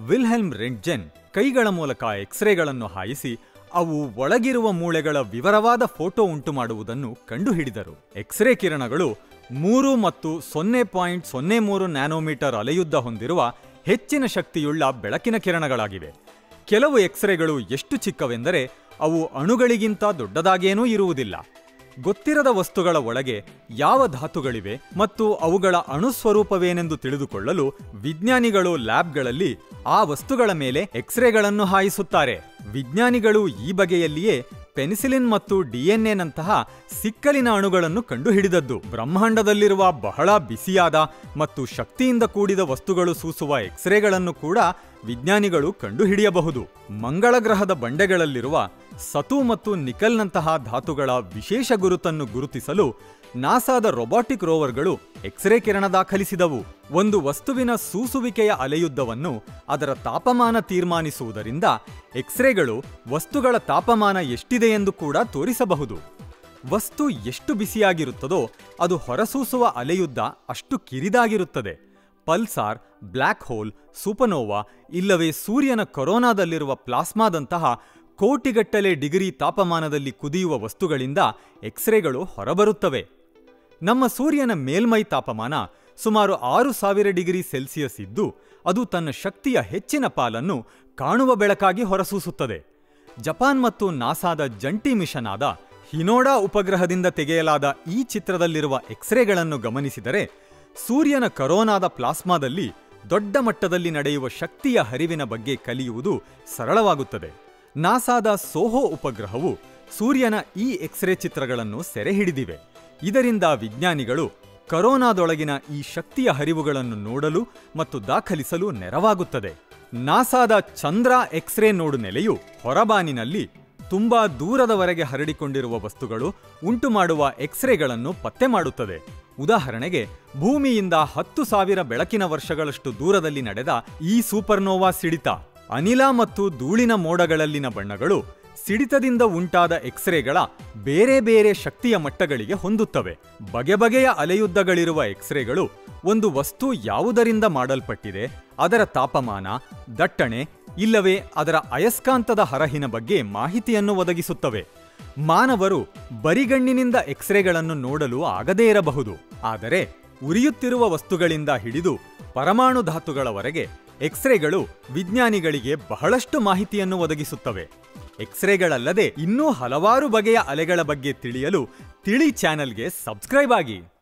Wilhelm ರೆಂಟ್ಜೆನ್ ಕೈಗಳ ಮೂಲಕ ಎಕ್ಸ್ರೇಗಳನ್ನು ಹಾಯಿಸಿ, ಅವು ಒಳಗಿರುವ ಮೂಳೆಗಳ ವಿವರವಾದ ಫೋಟೋ ಉಂಟು ಮಾಡುವುದನ್ನು ಕಂಡುಹಿಡಿದರು. ಎಕ್ಸ್ರೇ ಕಿರಣಗಳು ಮೂರು ಮತ್ತು ಸೊನ್ನೆ ಪಾಯಿಂಟ್ ಸೊನ್ನೆ ಮೂರು ನ್ಯಾನೋಮೀಟರ್ ಅಲೆಯುದ್ದ ಹೊಂದಿರುವ ಹೆಚ್ಚಿನ ಶಕ್ತಿಯುಳ್ಳ ಬೆಳಕಿನ ಕಿರಣಗಳಾಗಿವೆ. ಕೆಲವು ಎಕ್ಸ್ರೇಗಳು ಎಷ್ಟು ಚಿಕ್ಕವೆಂದರೆ, ಅವು ಅಣುಗಳಿಗಿಂತ ದೊಡ್ಡದಾಗೇನೂ ಇರುವುದಿಲ್ಲ. ಗೊತ್ತಿರದ ವಸ್ತುಗಳ ಒಳಗೆ ಯಾವ ಧಾತುಗಳಿವೆ ಮತ್ತು ಅವುಗಳ ಅಣುಸ್ವರೂಪವೇನೆಂದು ತಿಳಿದುಕೊಳ್ಳಲು ವಿಜ್ಞಾನಿಗಳು ಲ್ಯಾಬ್ಗಳಲ್ಲಿ ಆ ವಸ್ತುಗಳ ಮೇಲೆ ಎಕ್ಸ್ರೇಗಳನ್ನು ಹಾಯಿಸುತ್ತಾರೆ. ವಿಜ್ಞಾನಿಗಳು ಈ ಬಗೆಯಲ್ಲಿಯೇ ಪೆನಿಸಿಲಿನ್ ಮತ್ತು ಡಿಎನ್ಎನಂತಹ ಸಿಕ್ಕಲಿನ ಅಣುಗಳನ್ನು ಕಂಡುಹಿಡಿದದ್ದು. ಬ್ರಹ್ಮಾಂಡದಲ್ಲಿರುವ ಬಹಳ ಬಿಸಿಯಾದ ಮತ್ತು ಶಕ್ತಿಯಿಂದ ಕೂಡಿದ ವಸ್ತುಗಳು ಸೂಸುವ ಎಕ್ಸ್ರೇಗಳನ್ನು ಕೂಡ ವಿಜ್ಞಾನಿಗಳು ಕಂಡುಹಿಡಿಯಬಹುದು. ಮಂಗಳ ಗ್ರಹದ ಬಂಡೆಗಳಲ್ಲಿರುವ ಸತು ಮತ್ತು ನಿಕಲ್ನಂತಹ ಧಾತುಗಳ ವಿಶೇಷ ಗುರುತನ್ನು ಗುರುತಿಸಲು ನಾಸಾದ ರೊಬಾಟಿಕ್ ರೋವರ್ಗಳು ಎಕ್ಸ್ರೇ ಕಿರಣ ದಾಖಲಿಸಿದವು. ಒಂದು ವಸ್ತುವಿನ ಸೂಸುವಿಕೆಯ ಅಲೆಯುದ್ದವನ್ನು ಅದರ ತಾಪಮಾನ ತೀರ್ಮಾನಿಸುವುದರಿಂದ ಎಕ್ಸ್ರೇಗಳು ವಸ್ತುಗಳ ತಾಪಮಾನ ಎಷ್ಟಿದೆ ಎಂದು ಕೂಡ ತೋರಿಸಬಹುದು. ವಸ್ತು ಎಷ್ಟು ಬಿಸಿಯಾಗಿರುತ್ತದೋ ಅದು ಹೊರಸೂಸುವ ಅಲೆಯುದ್ದ ಅಷ್ಟು ಕಿರಿದಾಗಿರುತ್ತದೆ. ಪಲ್ಸಾರ್ ಬ್ಲ್ಯಾಕ್ ಹೋಲ್ ಸೂಪನೋವಾ ಇಲ್ಲವೇ ಸೂರ್ಯನ ಕೊರೋನಾದಲ್ಲಿರುವ ಪ್ಲಾಸ್ಮಾದಂತಹ ಕೋಟಿಗಟ್ಟಲೆ ಡಿಗ್ರಿ ತಾಪಮಾನದಲ್ಲಿ ಕುದಿಯುವ ವಸ್ತುಗಳಿಂದ ಎಕ್ಸ್ರೇಗಳು ಹೊರಬರುತ್ತವೆ. ನಮ್ಮ ಸೂರ್ಯನ ಮೇಲ್ಮೈ ತಾಪಮಾನ ಸುಮಾರು ಆರು ಸಾವಿರ ಡಿಗ್ರಿ ಸೆಲ್ಸಿಯಸ್ ಇದ್ದು, ಅದು ತನ್ನ ಶಕ್ತಿಯ ಹೆಚ್ಚಿನ ಪಾಲನ್ನು ಕಾಣುವ ಬೆಳಕಾಗಿ ಹೊರಸೂಸುತ್ತದೆ. ಜಪಾನ್ ಮತ್ತು ನಾಸಾದ ಜಂಟಿ ಮಿಷನ್ ಆದ ಹಿನೋಡಾ ಉಪಗ್ರಹದಿಂದ ತೆಗೆಯಲಾದ ಈ ಚಿತ್ರದಲ್ಲಿರುವ ಎಕ್ಸ್ರೇಗಳನ್ನು ಗಮನಿಸಿದರೆ, ಸೂರ್ಯನ ಕರೋನಾದ ಪ್ಲಾಸ್ಮಾದಲ್ಲಿ ದೊಡ್ಡ ಮಟ್ಟದಲ್ಲಿ ನಡೆಯುವ ಶಕ್ತಿಯ ಹರಿವಿನ ಬಗ್ಗೆ ಕಲಿಯುವುದು ಸರಳವಾಗುತ್ತದೆ. ನಾಸಾದ ಸೋಹೋ ಉಪಗ್ರಹವು ಸೂರ್ಯನ ಈ ಎಕ್ಸ್ರೇ ಚಿತ್ರಗಳನ್ನು ಸೆರೆಹಿಡಿದಿವೆ. ಇದರಿಂದ ವಿಜ್ಞಾನಿಗಳು ಕರೋನಾದೊಳಗಿನ ಈ ಶಕ್ತಿಯ ಹರಿವುಗಳನ್ನು ನೋಡಲು ಮತ್ತು ದಾಖಲಿಸಲು ನೆರವಾಗುತ್ತದೆ. ನಾಸಾದ ಚಂದ್ರ ಎಕ್ಸ್ರೇ ನೋಡು ನೆಲೆಯು ಹೊರಬಾನಿನಲ್ಲಿ ತುಂಬಾ ದೂರದವರೆಗೆ ಹರಡಿಕೊಂಡಿರುವ ವಸ್ತುಗಳು ಉಂಟುಮಾಡುವ ಎಕ್ಸ್ರೇಗಳನ್ನು ಪತ್ತೆ ಮಾಡುತ್ತದೆ. ಉದಾಹರಣೆಗೆ, ಭೂಮಿಯಿಂದ ಹತ್ತು ಸಾವಿರ ಬೆಳಕಿನ ವರ್ಷಗಳಷ್ಟು ದೂರದಲ್ಲಿ ನಡೆದ ಈ ಸೂಪರ್ನೋವಾ ಸಿಡಿತ, ಅನಿಲ ಮತ್ತು ಧೂಳಿನ ಮೋಡಗಳಲ್ಲಿನ ಬಣ್ಣಗಳು ಸಿಡಿತದಿಂದ ಉಂಟಾದ ಎಕ್ಸ್ರೇಗಳ ಬೇರೆ ಬೇರೆ ಶಕ್ತಿಯ ಮಟ್ಟಗಳಿಗೆ ಹೊಂದುತ್ತವೆ. ಬಗೆ ಬಗೆಯ ಅಲೆಯುದ್ದಗಳಿರುವ ಎಕ್ಸ್ರೇಗಳು ಒಂದು ವಸ್ತು ಯಾವುದರಿಂದ ಮಾಡಲ್ಪಟ್ಟಿದೆ, ಅದರ ತಾಪಮಾನ, ದಟ್ಟಣೆ, ಇಲ್ಲವೇ ಅದರ ಅಯಸ್ಕಾಂತದ ಹರಹಿನ ಬಗ್ಗೆ ಮಾಹಿತಿಯನ್ನು ಒದಗಿಸುತ್ತವೆ. ಮಾನವರು ಬರಿಗಣ್ಣಿನಿಂದ ಎಕ್ಸ್ರೇಗಳನ್ನು ನೋಡಲು ಆಗದೇ ಇರಬಹುದು, ಆದರೆ ಉರಿಯುತ್ತಿರುವ ವಸ್ತುಗಳಿಂದ ಹಿಡಿದು ಪರಮಾಣು ಧಾತುಗಳವರೆಗೆ ಎಕ್ಸ್ರೇಗಳು ವಿಜ್ಞಾನಿಗಳಿಗೆ ಬಹಳಷ್ಟು ಮಾಹಿತಿಯನ್ನು ಒದಗಿಸುತ್ತವೆ. ಎಕ್ಸ್ರೇಗಳಲ್ಲದೆ ಇನ್ನೂ ಹಲವಾರು ಬಗೆಯ ಅಲೆಗಳ ಬಗ್ಗೆ ತಿಳಿಯಲು ತಿಳಿ ಚಾನೆಲ್ಗೆ ಸಬ್ಸ್ಕ್ರೈಬ್ ಆಗಿ.